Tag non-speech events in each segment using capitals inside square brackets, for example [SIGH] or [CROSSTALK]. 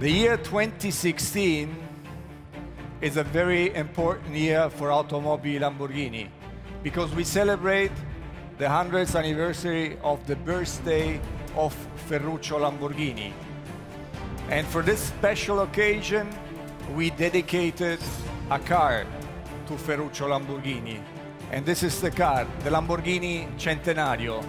The year 2016 is a very important year for Automobili Lamborghini because we celebrate the 100th anniversary of the birthday of Ferruccio Lamborghini. And for this special occasion, we dedicated a car to Ferruccio Lamborghini. And this is the car, the Lamborghini Centenario.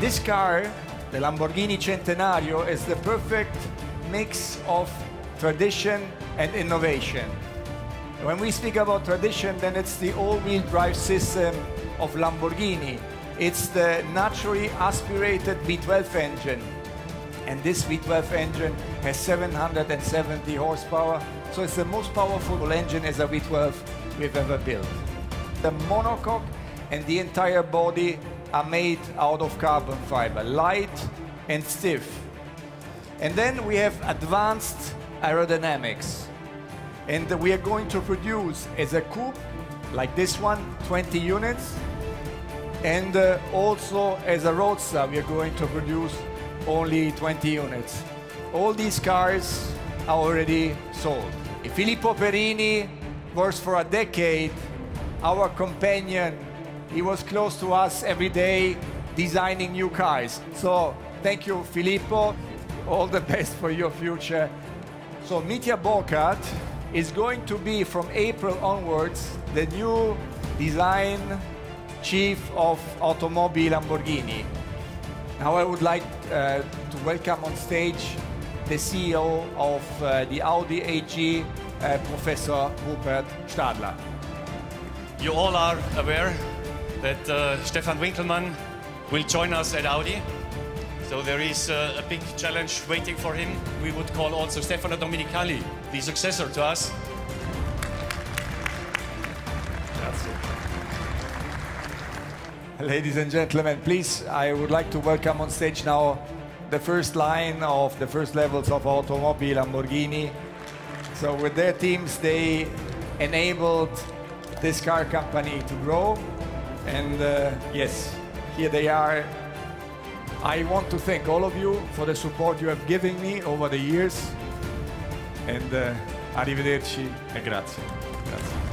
This car, the Lamborghini Centenario, is the perfect mix of tradition and innovation. When we speak about tradition, then it's the all-wheel drive system of Lamborghini. It's the naturally aspirated V12 engine. And this V12 engine has 770 horsepower, so it's the most powerful engine as a V12 we've ever built. The monocoque and the entire body are made out of carbon fiber, light and stiff. And then we have advanced aerodynamics. And we are going to produce as a coupe, like this one, 20 units. And uh, also as a roadster, we are going to produce only 20 units. All these cars are already sold. Filippo Perini works for a decade, our companion he was close to us every day designing new cars. So thank you, Filippo. All the [LAUGHS] best for your future. So Mitja Borkert is going to be from April onwards the new design chief of Automobili Lamborghini. Now I would like uh, to welcome on stage the CEO of uh, the Audi AG, uh, Professor Rupert Stadler. You all are aware that uh, Stephan Winkelmann will join us at Audi. So there is uh, a big challenge waiting for him. We would call also Stefano Domenicali, the successor to us. Ladies and gentlemen, please, I would like to welcome on stage now the first line of the first levels of Automobili Lamborghini. So with their teams, they enabled this car company to grow. And uh, yes, here they are. I want to thank all of you for the support you have given me over the years. And uh, arrivederci e grazie. grazie.